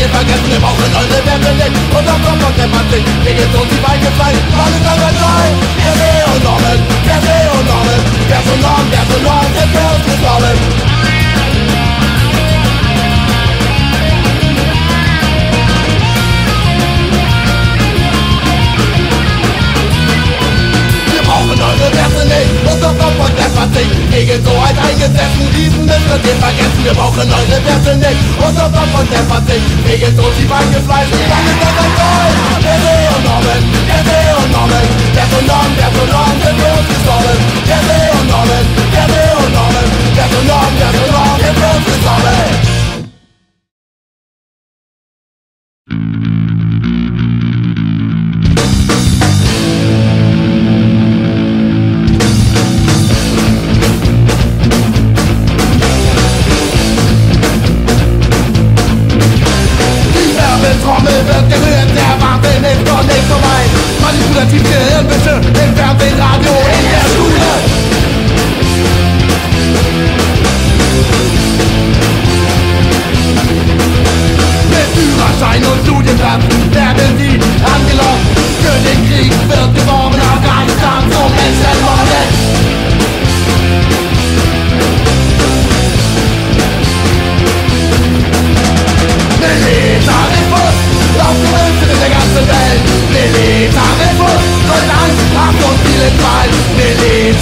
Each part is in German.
ihr vergessene Wochen, Leute, wer bin ich? Und dann kommt von der Mann, bin jetzt uns die Beine frei, alles andere sein. Wer will und Normen, wer will und Normen, wer so Norm, wer so Norm, ist wer uns gestorben. Klasse nicht, muss auf Opferklasse verzichten. Gegen so ein eingesessen, diesen Mist wird ihr vergessen. Wir brauchen eure Werte nicht, muss auf Opferklasse verzichten. Gegen so tief eingefleischt, lange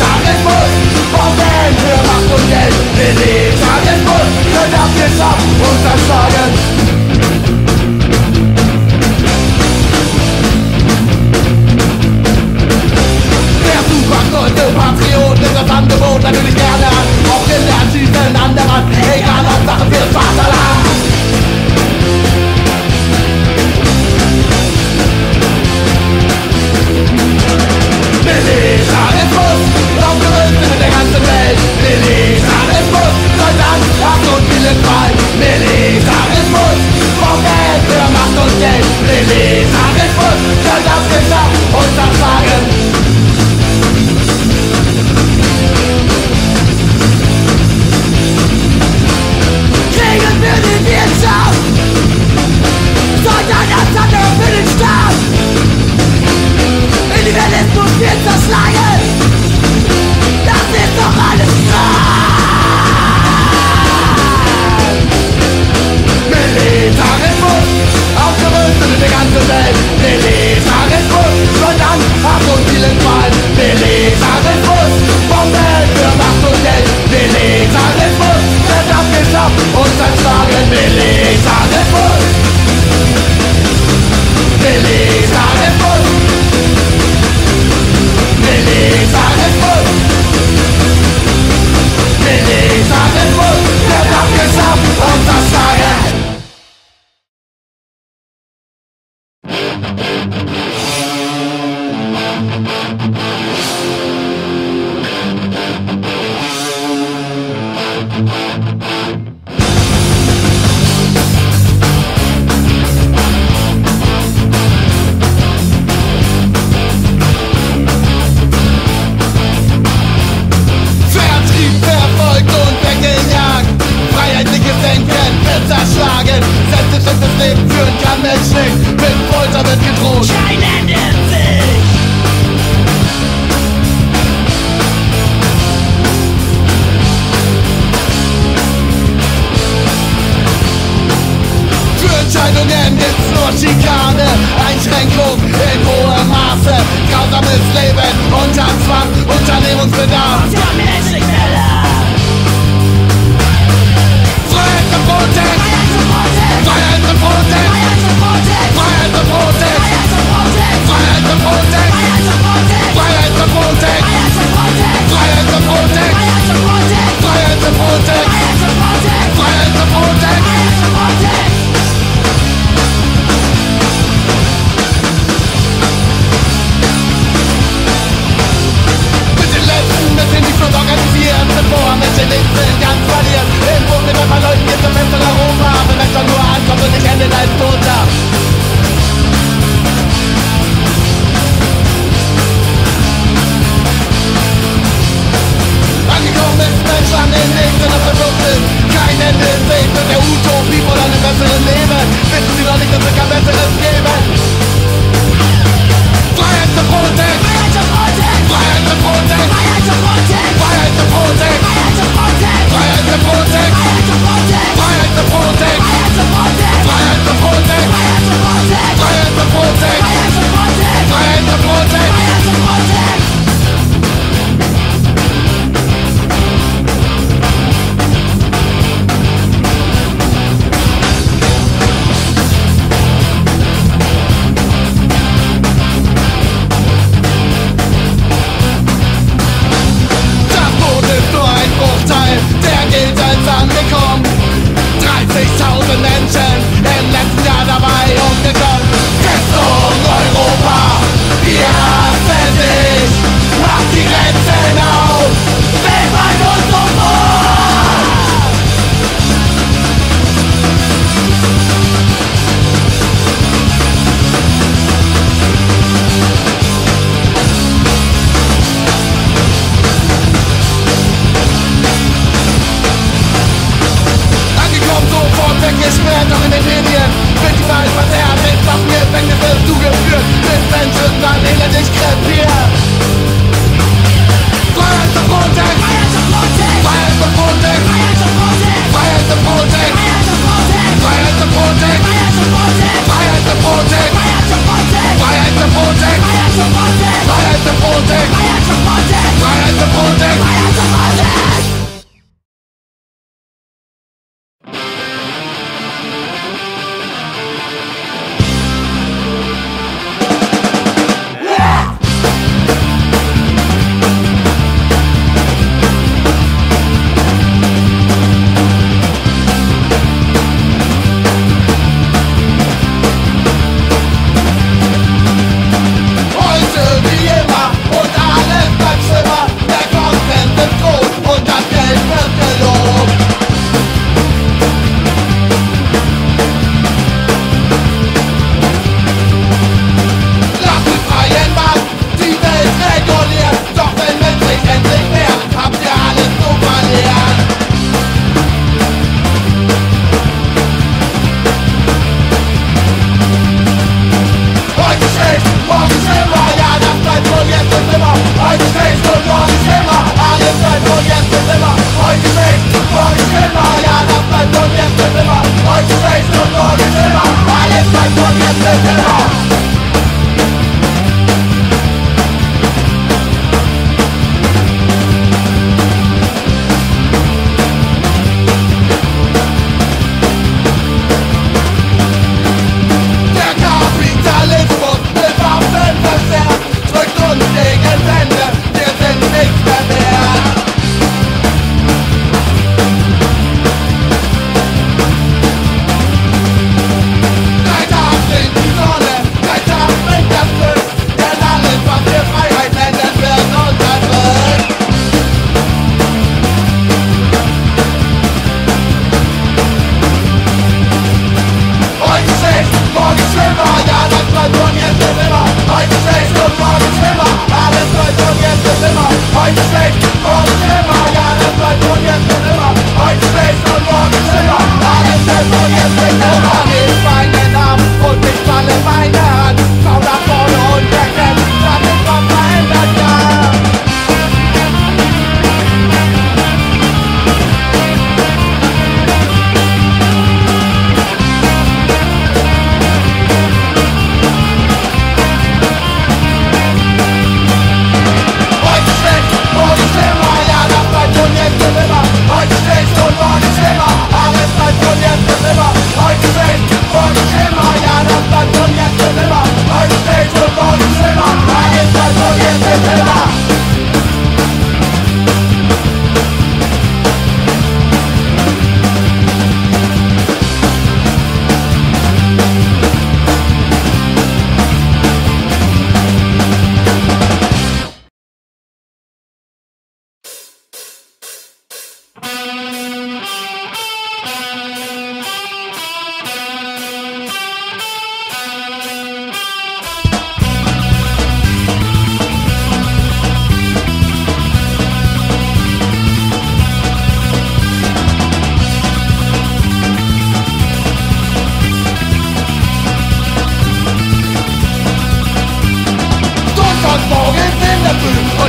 Tagesbus, auf den wir Macht und Geld. Wir leben Tagesbus, können abgeschafft und zerstört.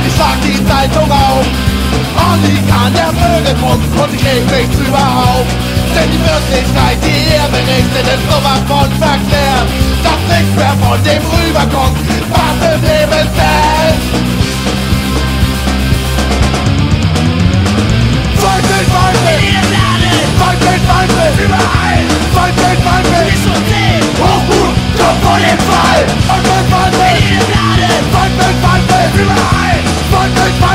Und ich schlag die Zeitung auf Und ich kann der Vögelgrund und ich reg mich überhaupt Denn die Wirklichkeit, die er berichtet, ist sowas von verklärt Dass nichts mehr von dem rüberkommt, was im Leben zählt Feindbild, Feindbild! Feindbild, Feindbild! Überall! Feindbild, Feindbild! Ist und sehen! Hochmut, kommt vor dem Fall! Feindbild, Feindbild! Feindbild, Feindbild! Überall! Feindbild, Feindbild!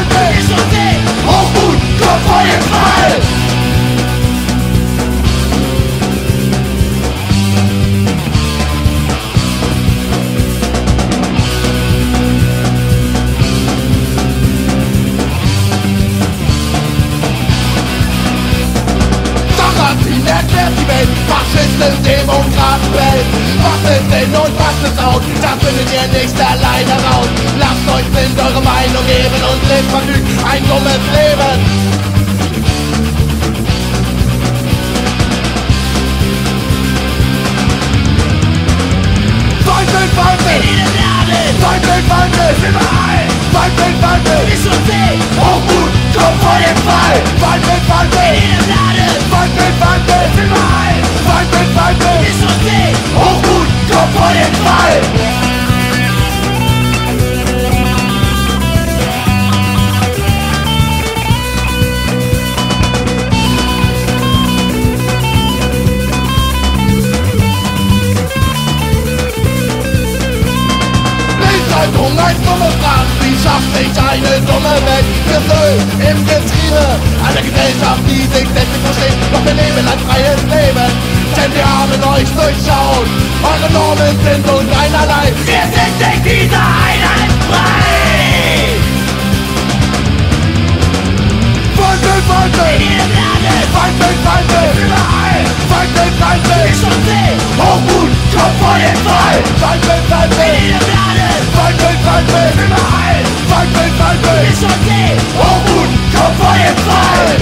Denn und was ist out? Das findet ihr nicht alleine raus Lasst euch blind eure Meinung geben und lebt vergnügt ein dummes Leben Feindbild, Feindbild! Feindbild, Feindbild! Überall! Feindbild, Feindbild! Ist und sehen! Hochmut, komm vor dem Fall! Feindbild, Feindbild! In jedem Laden! Feindbild, Feindbild! Überall! Feindbild! Ist und sehen! Hochmut, komm vor dem Fall! Haltung ein dumme Fragen, wie schafft sich eine dumme Welt? Wir sind im Getriebe einer Gesellschaft, die sich selbst versteht, doch wir leben ein freies Leben, denn wir haben euch durchschaut. Eure Normen sind uns einerlei, wir sind nicht dieser Einheit frei! Feindbild, Feindbild! In jedem Lande! Feindbild, Feindbild! Überall! Feindbild, Feindbild! Ich schon seh! Hochmut, kommt vor den Fall! Feindbild, Feindbild! In jedem Lande! Feindbild, Feindbild! Überall! Feindbild, Feindbild! Ich schon seh! Hochmut, kommt vor den Fall!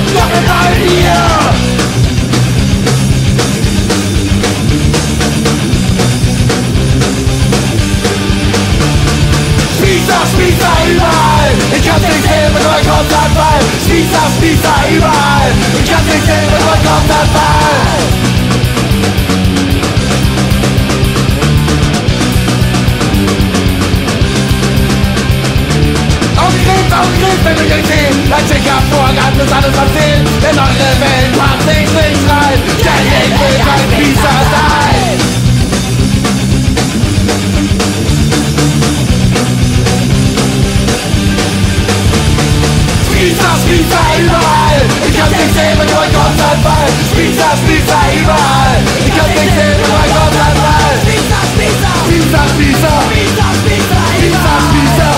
Don't talk about Ein schicker Vorgang ist alles Sehen. Denn eure Welt macht sich nicht rein Denn ich will kein Spießer sein. Spießer, Spießer überall. Ich kann's nicht sehen mit eurem Konzertball Spießer, Spießer überall. Ich kann's nicht sehen mit eurem Konzertball Spießer, Spießer Spießer, Spießer Spießer, Spießer Spießer, Spießer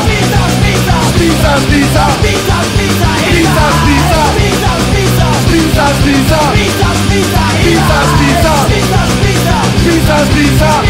Ibiza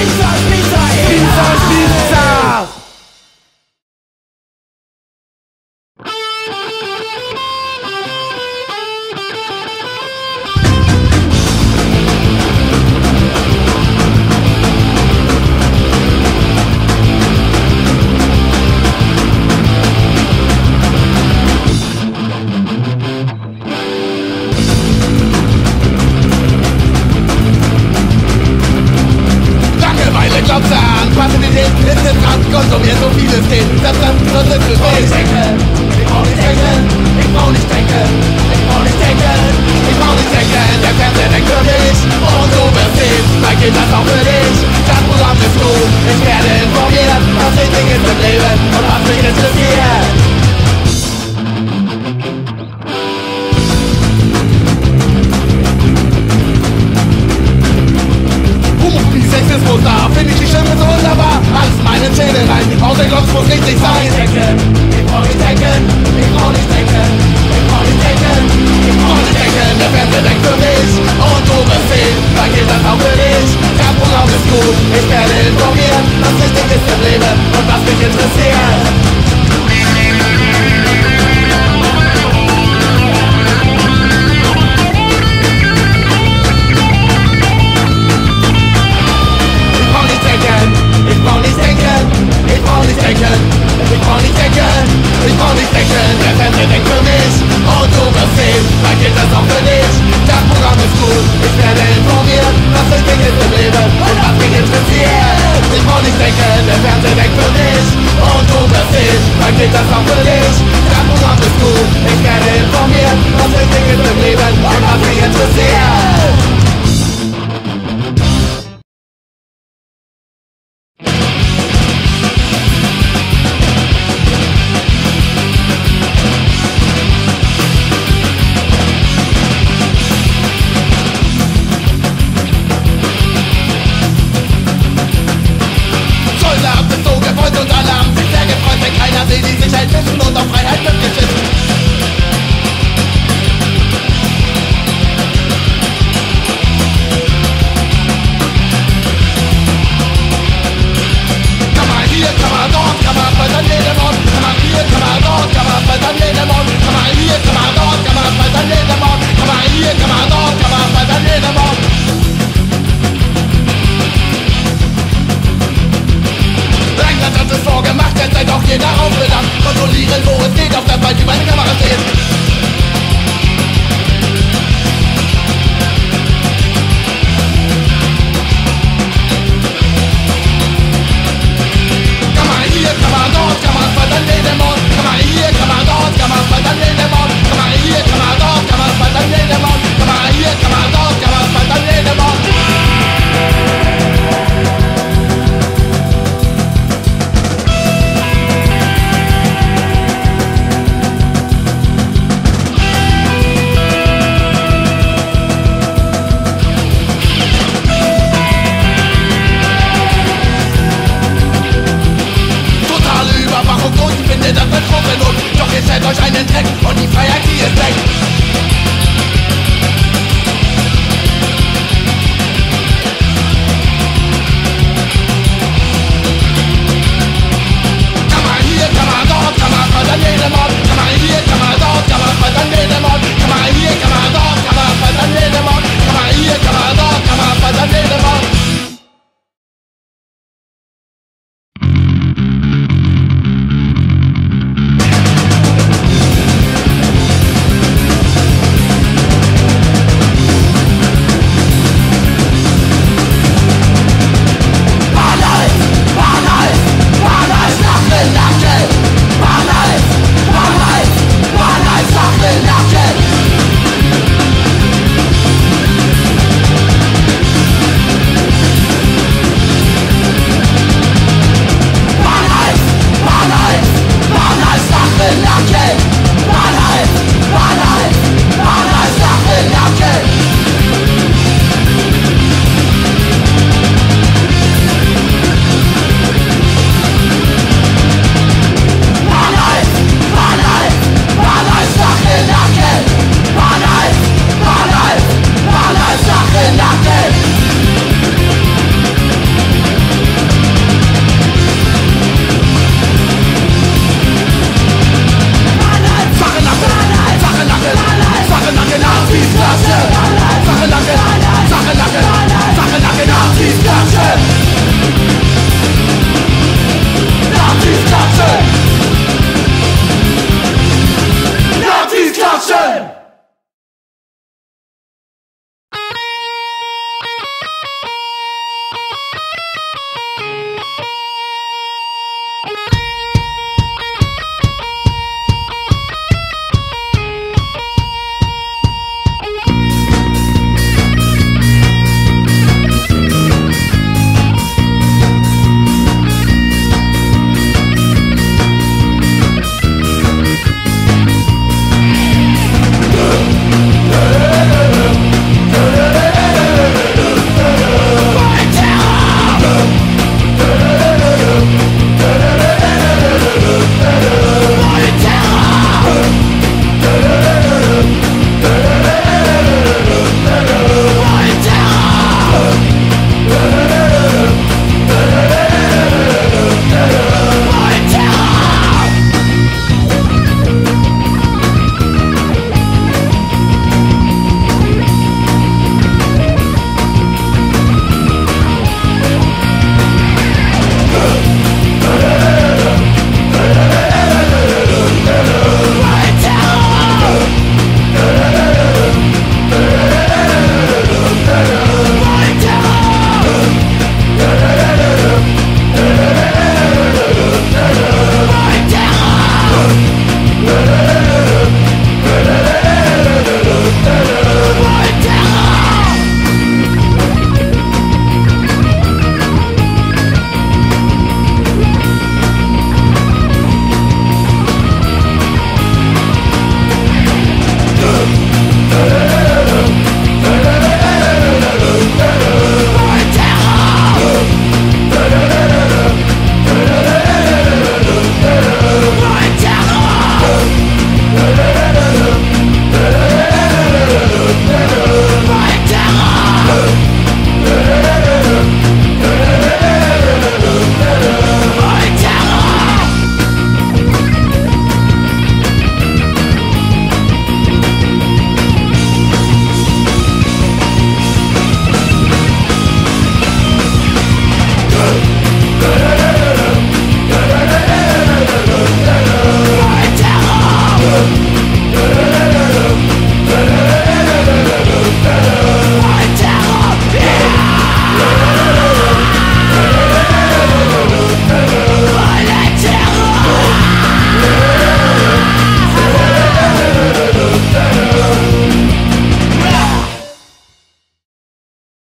it, that's how it.